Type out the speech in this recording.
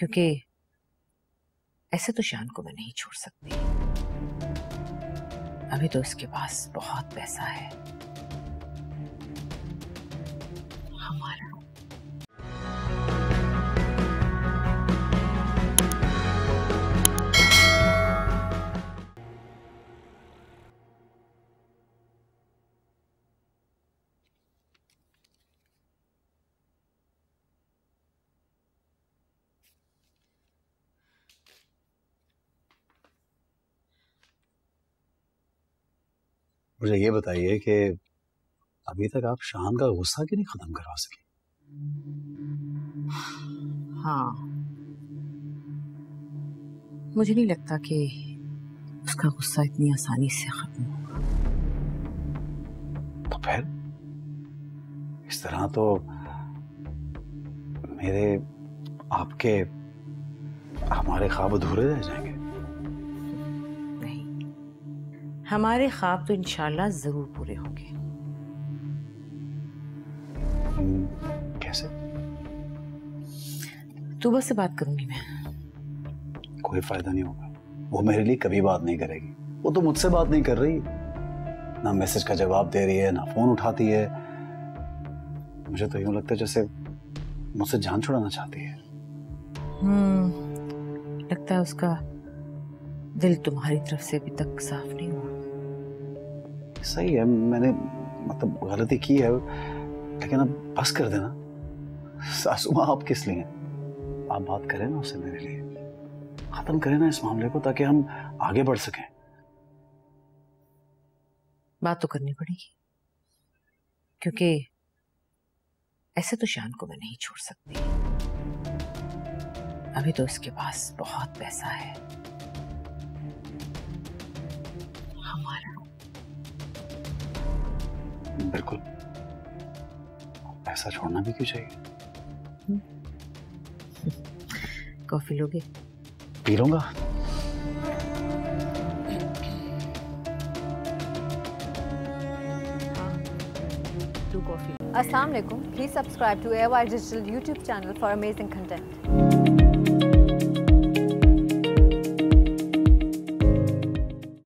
क्योंकि ऐसे तो शान को मैं नहीं छोड़ सकती। अभी तो उसके पास बहुत पैसा है। हमारा मुझे ये बताइए कि अभी तक आप शान का गुस्सा क्यों नहीं खत्म करवा सके? हाँ। मुझे नहीं लगता कि उसका गुस्सा इतनी आसानी से खत्म होगा तो फिर? इस तरह तो मेरे आपके हमारे ख्वाब अधूरे रह जाएँगे। हमारे ख्वाब तो इंशाल्लाह ज़रूर पूरे होंगे। कैसे? सुबह से बात करूँगी मैं। कोई फ़ायदा नहीं होगा। वो मेरे लिए कभी बात नहीं करेगी। वो तो मुझसे बात नहीं कर रही। ना मैसेज का जवाब दे रही है ना फ़ोन उठाती है। मुझे तो यूँ लगता है जैसे मुझसे जान छुड़ाना चाहती है। हम्म लगता है उसका दिल तुम्हारी तरफ़ से अभी तक साफ़ नहीं हुआ। सही है, मैंने मतलब गलती की है, लेकिन अब बस कर देना। सासू माँ आप किस लिए आप बात करें ना उससे मेरे लिए। खत्म करें ना इस मामले को ताकि हम आगे बढ़ सकें। बात तो करनी पड़ेगी, क्योंकि ऐसे तो शान को मैं नहीं छोड़ सकती। अभी तो उसके पास बहुत पैसा है। हमारा बिल्कुल पैसा छोड़ना भी क्यों चाहिए कॉफ़ी लोगे पी लूँगा two coffee Assalamualaikum. Please subscribe to AY Digital YouTube channel for amazing content.